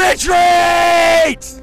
Retreat!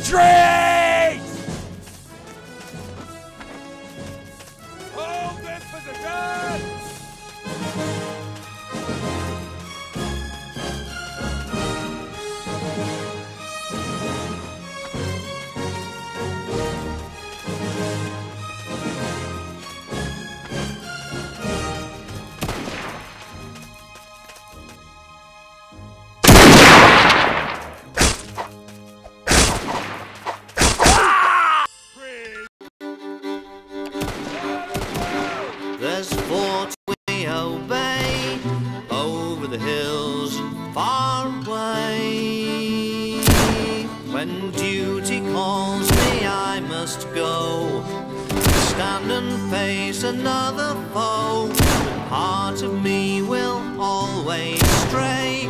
Retreat! Hold this position! There's face another foe. Part of me will always stray